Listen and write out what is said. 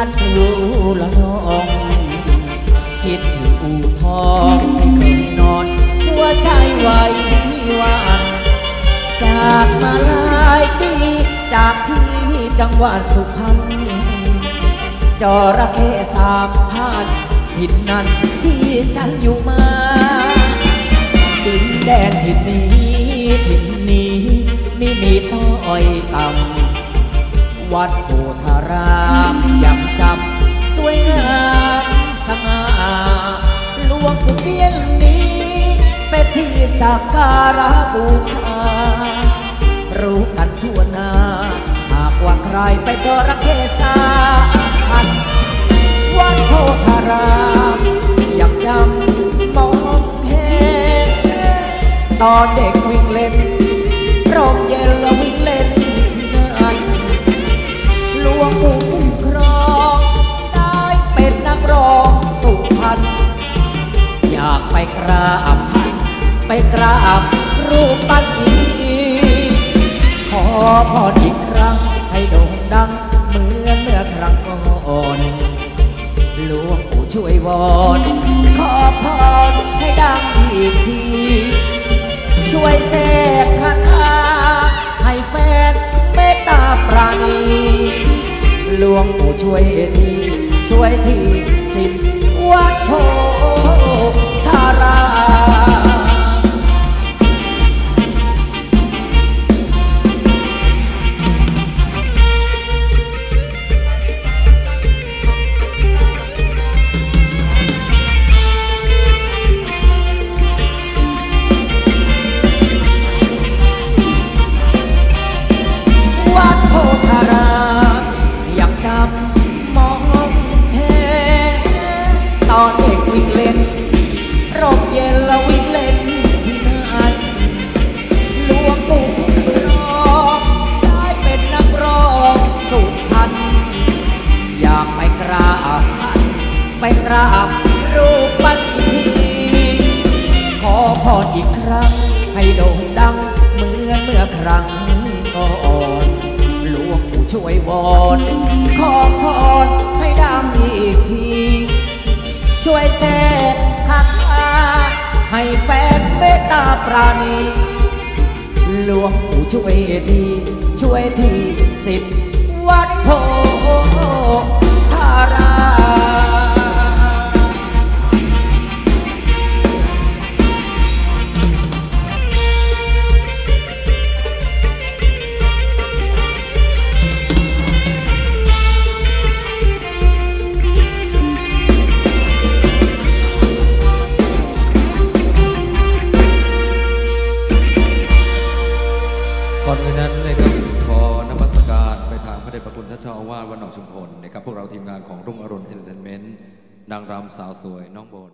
พัดรู้ละนองคิดถึงอู่ทองไม่เคยนอน หัวใจไหววันจากมาหลายปีจากที่จังหวัดสุพรรณจระเข้สามพันหินนั้นที่ฉันอยู่มาดินแดนถิ่นี้ถิ่นนี้ไม่มีต้อยต่ำวัดโพธ สักการะบูชา รู้กันทั่วหน้า หากว่าใครไปจระเข้สาพันวัดโพธารามอยังจำมองเห็นตอนเด็กวิ่งเล่นร่มเย็นแล้ววิ่งเล่นนันหลวงปู่คุ้มครองได้เป็นนักร้องสุพรรณอยากไปกราบ ไปกราบรูปปั้นอีกขอพรอีกครั้งให้โด่งดังเหมือนเมื่อครั้งก่อนหลวงปู่ช่วยวอนขอพรให้ดังอีกที ช่วยเสกคาถาให้แฟนเมตตาปราณีหลวงปู่ช่วยทีช่วยทีสิทธิ์วัดโพธาราม วิ่งเล่นร่มเย็นแล้ววิ่งเล่นที่นั่นหลวงปู่คุ้มครองได้เป็นนักร้องสุพรรณอยากไปกราบท่านไปกราบรูปปั้นทีขอพรอีกครั้ง ให้โด่งดังเหมือนเมื่อครั้งก่อน หลวงปู่ช่วยวอน วยแสกคาถาให้แฟนเมตตาปราณีหลวงปู่ช่วยที ช่วยทีสิทธิ์วัดโพ เจ้าอาวาสวัดหนองชุมพลนะครับพวกเราทีมงานของรุ่งอรุณ Entertainment นางรำสาวสวยน้องโบว์